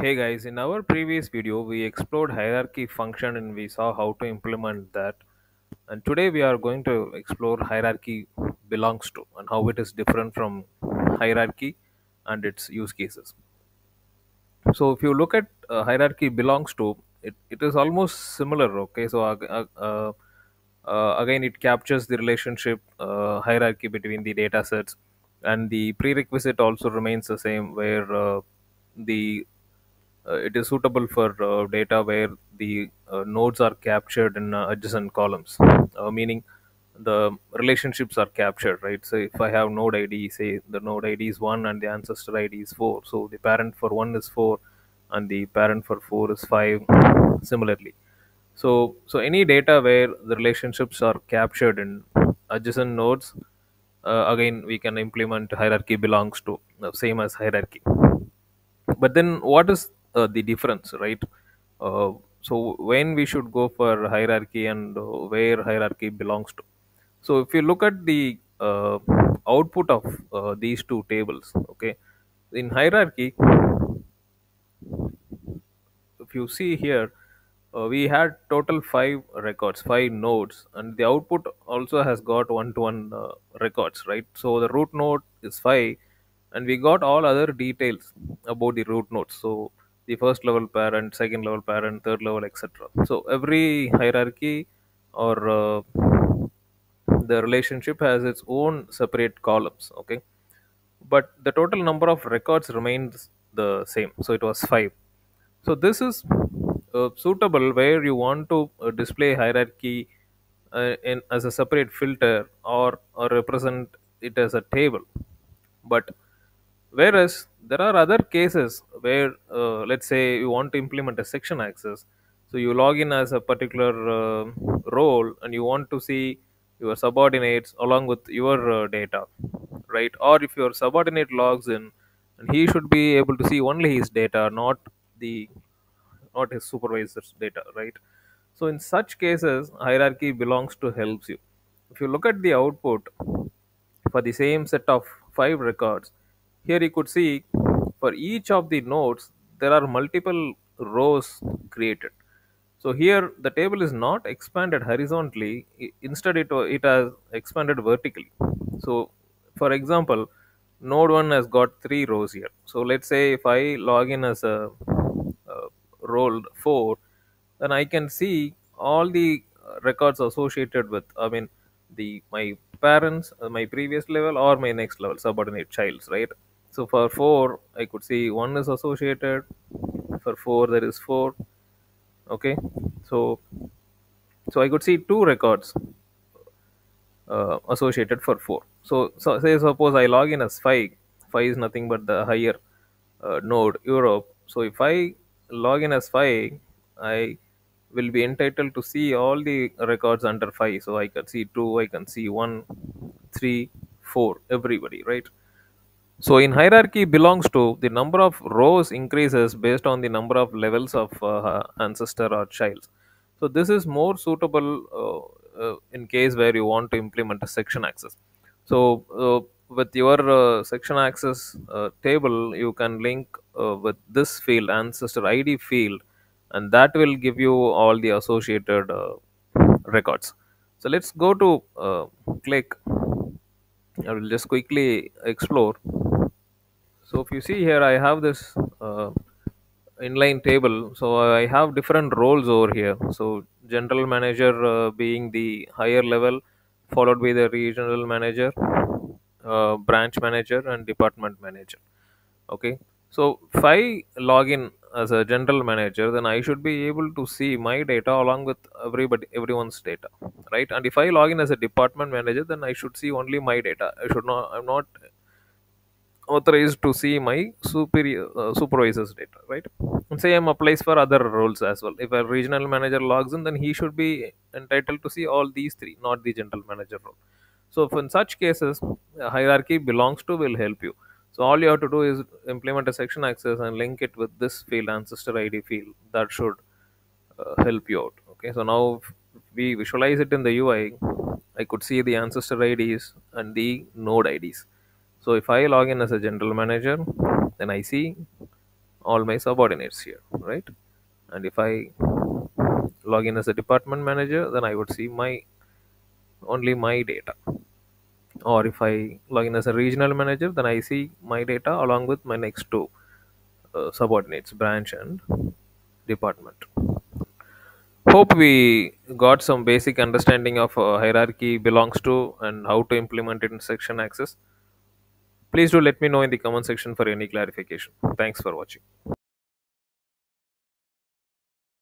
Hey guys, in our previous video, we explored hierarchy function and we saw how to implement that. And today we are going to explore hierarchy belongs to and how it is different from hierarchy and its use cases. So if you look at uh, hierarchy belongs to, it, it is almost similar. Okay, so uh, uh, again, it captures the relationship uh, hierarchy between the data sets, and the prerequisite also remains the same, where uh, the it is suitable for uh, data where the uh, nodes are captured in uh, adjacent columns, uh, meaning the relationships are captured, right? So if I have node ID, say the node ID is 1 and the ancestor ID is 4, so the parent for 1 is 4 and the parent for 4 is 5, similarly. So, so any data where the relationships are captured in adjacent nodes, uh, again we can implement hierarchy belongs to, uh, same as hierarchy but then what is uh, the difference right? Uh, so when we should go for hierarchy and where hierarchy belongs to. So if you look at the uh, output of uh, these two tables okay in hierarchy if you see here uh, we had total five records five nodes and the output also has got one to one records right? So the root node is five and we got all other details about the root nodes. So the first level parent second level parent third level etc so every hierarchy or uh, the relationship has its own separate columns okay? But the total number of records remains the same. So it was 5 so this is uh, suitable where you want to uh, display hierarchy uh, in as a separate filter or or represent it as a table. But whereas there are other cases where uh, let's say you want to implement a section access so you log in as a particular uh, role and you want to see your subordinates along with your uh, data right? Or if your subordinate logs in and he should be able to see only his data not the not his supervisor's data right? So in such cases hierarchy belongs to helps you. If you look at the output for the same set of five records here you could see for each of the nodes there are multiple rows created. So here the table is not expanded horizontally instead it, it has expanded vertically. So for example node 1 has got three rows here. So let's say if i log in as a, role 4 then i can see all the records associated with i mean the my parents uh, my previous level or my next level subordinate childs right so for 4 i could see 1 is associated. For 4 there is 4 okay? So so i could see two records uh, associated for 4 so so say suppose i log in as 5 5 is nothing but the higher uh, node europe. So if i log in as 5 i will be entitled to see all the records under 5 so i can see 2 i can see one, 3, 4, everybody right so in hierarchy belongs to the number of rows increases based on the number of levels of uh, ancestor or child. So this is more suitable uh, uh, in case where you want to implement a section access. So uh, with your uh, section access table, you can link with this field ancestor ID field, and that will give you all the associated records. So let's go to Qlik. I will just quickly explore. So if you see here, I have this uh, inline table. So I have different roles over here. So general manager uh, being the higher level, followed by the regional manager, uh, branch manager, and department manager. Okay. So if I log in as a general manager, then I should be able to see my data along with everybody, everyone's data, right? And if I log in as a department manager, then I should see only my data. I should not. I'm not authorized to see my superior uh, supervisor's data right? And same applies for other roles as well. If a regional manager logs in then he should be entitled to see all these three not the general manager role. So in such cases hierarchy belongs to will help you. So all you have to do is implement a section access and link it with this field ancestor id field that should uh, help you out okay? So now we visualize it in the ui i could see the ancestor ids and the node ids so if I log in as a general manager, then I see all my subordinates here, right? And if I log in as a department manager, then I would see my only my data. Or if I log in as a regional manager, then I see my data along with my next two uh, subordinates, branch and department. Hope we got some basic understanding of uh, hierarchy belongs to and how to implement it in section access. Please do let me know in the comment section for any clarification. Thanks for watching.